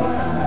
Bye.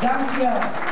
damage yeah